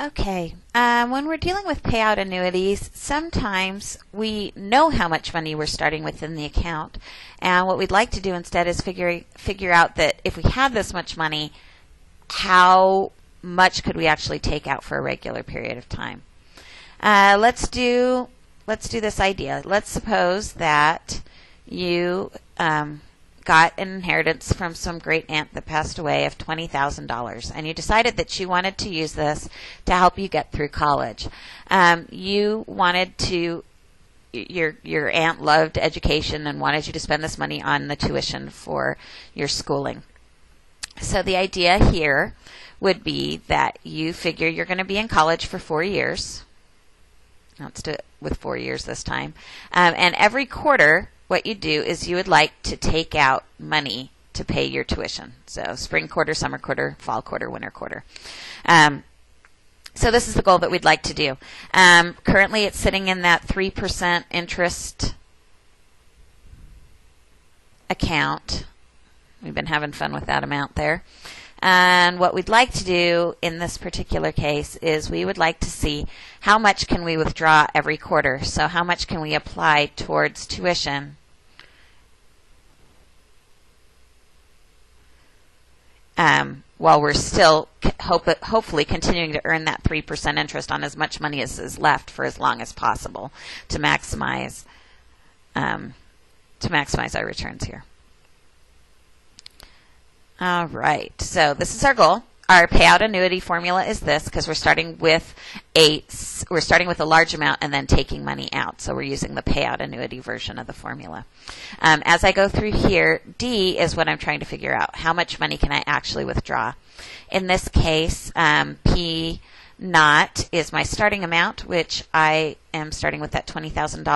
Okay, um, when we're dealing with payout annuities, sometimes we know how much money we're starting with in the account, and what we'd like to do instead is figure figure out that if we had this much money, how much could we actually take out for a regular period of time? Uh, let's do let's do this idea. Let's suppose that you um, got an inheritance from some great aunt that passed away of $20,000 and you decided that you wanted to use this to help you get through college. Um, you wanted to your your aunt loved education and wanted you to spend this money on the tuition for your schooling. So the idea here would be that you figure you're going to be in college for 4 years. Let's do it with 4 years this time. Um, and every quarter what you do is you would like to take out money to pay your tuition. So spring quarter, summer quarter, fall quarter, winter quarter. Um, so this is the goal that we'd like to do. Um, currently, it's sitting in that three percent interest account. We've been having fun with that amount there. And what we'd like to do in this particular case is we would like to see how much can we withdraw every quarter. So how much can we apply towards tuition um, while we're still hope, hopefully continuing to earn that 3% interest on as much money as is left for as long as possible to maximize um, to maximize our returns here. All right, so this is our goal our payout annuity formula is this because we're starting with a we're starting with a large amount and then taking money out. So we're using the payout annuity version of the formula. Um, as I go through here, D is what I'm trying to figure out. How much money can I actually withdraw? In this case, um, P naught is my starting amount, which I am starting with that twenty thousand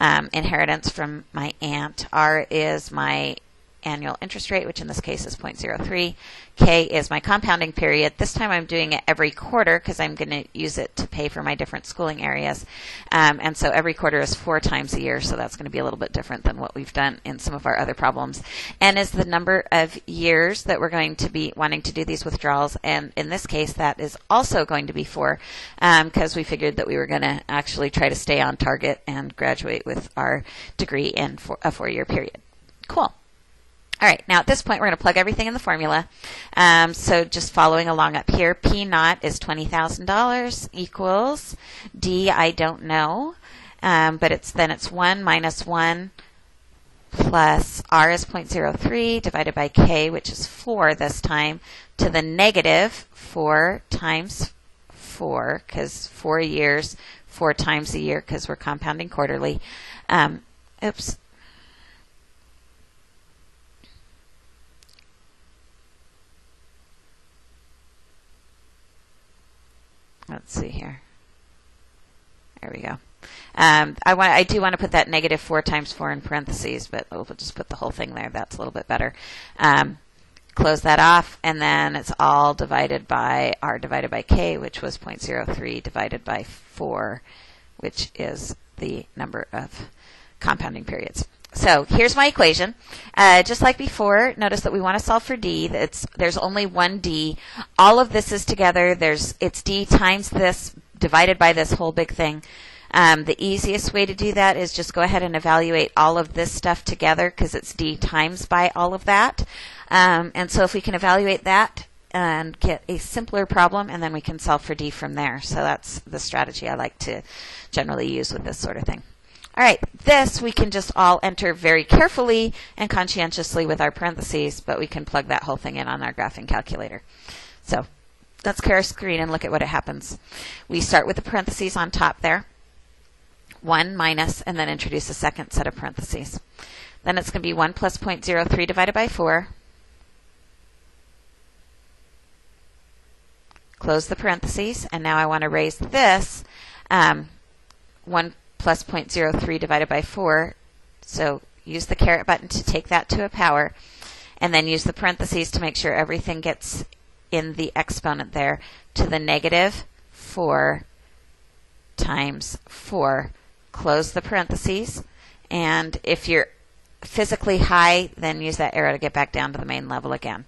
um, inheritance from my aunt. R is my annual interest rate, which in this case is 0.03. K is my compounding period. This time I'm doing it every quarter because I'm going to use it to pay for my different schooling areas. Um, and so every quarter is four times a year, so that's going to be a little bit different than what we've done in some of our other problems. N is the number of years that we're going to be wanting to do these withdrawals, and in this case, that is also going to be four because um, we figured that we were going to actually try to stay on target and graduate with our degree in a four-year period. Cool. All right, now at this point, we're going to plug everything in the formula. Um, so just following along up here, P naught is $20,000 equals D, I don't know, um, but it's then it's 1 minus 1 plus R is 0.03 divided by K, which is 4 this time, to the negative 4 times 4, because 4 years, 4 times a year, because we're compounding quarterly. Um, oops, Let's see here. There we go. Um, I want. I do want to put that negative four times four in parentheses, but we'll just put the whole thing there. That's a little bit better. Um, close that off, and then it's all divided by r divided by k, which was 0.03 divided by 4, which is the number of compounding periods. So here's my equation. Uh, just like before, notice that we want to solve for d. It's, there's only one d. All of this is together. There's it's d times this divided by this whole big thing. Um, the easiest way to do that is just go ahead and evaluate all of this stuff together because it's d times by all of that. Um, and so if we can evaluate that and get a simpler problem, and then we can solve for d from there. So that's the strategy I like to generally use with this sort of thing. All right, this we can just all enter very carefully and conscientiously with our parentheses, but we can plug that whole thing in on our graphing calculator. So let's clear our screen and look at what it happens. We start with the parentheses on top there, 1 minus, and then introduce a second set of parentheses. Then it's going to be 1 plus 0.03 divided by 4. Close the parentheses, and now I want to raise this um, 1 plus 0.03 divided by 4. So use the caret button to take that to a power, and then use the parentheses to make sure everything gets in the exponent there to the negative 4 times 4. Close the parentheses, and if you're physically high, then use that arrow to get back down to the main level again.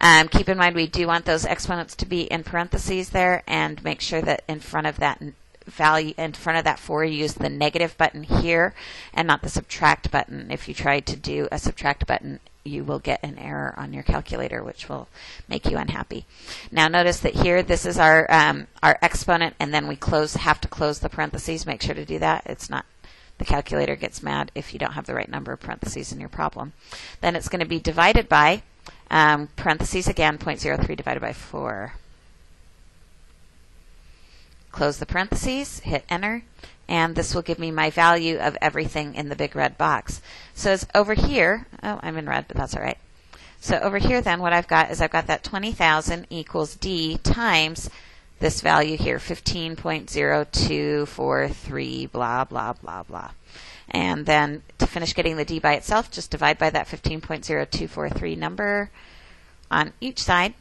Um, keep in mind we do want those exponents to be in parentheses there, and make sure that in front of that value in front of that 4 you use the negative button here and not the subtract button if you try to do a subtract button you will get an error on your calculator, which will make you unhappy. Now notice that here, this is our um, our exponent, and then we close have to close the parentheses. Make sure to do that. It's not the calculator gets mad if you don't have the right number of parentheses in your problem. Then it's going to be divided by um, parentheses again, 0.03 divided by 4. Close the parentheses, hit enter, and this will give me my value of everything in the big red box. So it's over here, oh, I'm in red, but that's all right. So over here then what I've got is I've got that 20,000 equals D times this value here, 15.0243, blah, blah, blah, blah. And then to finish getting the D by itself, just divide by that 15.0243 number on each side.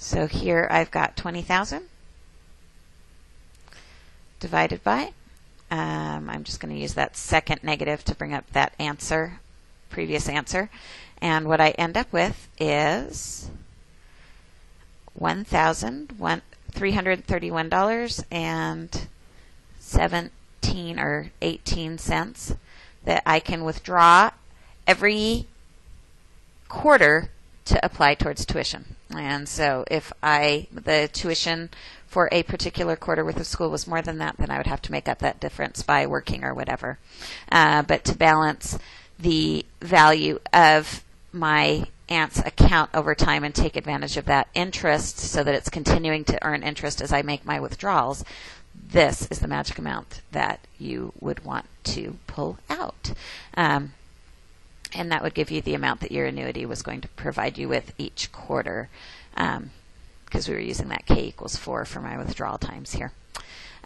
So here I've got 20,000 divided by. Um, I'm just going to use that second negative to bring up that answer, previous answer. And what I end up with is $1,331 and 17 or 18 cents that I can withdraw every quarter to apply towards tuition. And so if I, the tuition for a particular quarter worth of school was more than that, then I would have to make up that difference by working or whatever. Uh, but to balance the value of my aunt's account over time and take advantage of that interest so that it's continuing to earn interest as I make my withdrawals, this is the magic amount that you would want to pull out. Um, and that would give you the amount that your annuity was going to provide you with each quarter because um, we were using that k equals 4 for my withdrawal times here.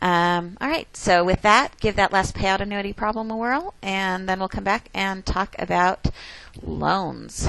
Um, all right, so with that, give that last payout annuity problem a whirl, and then we'll come back and talk about loans.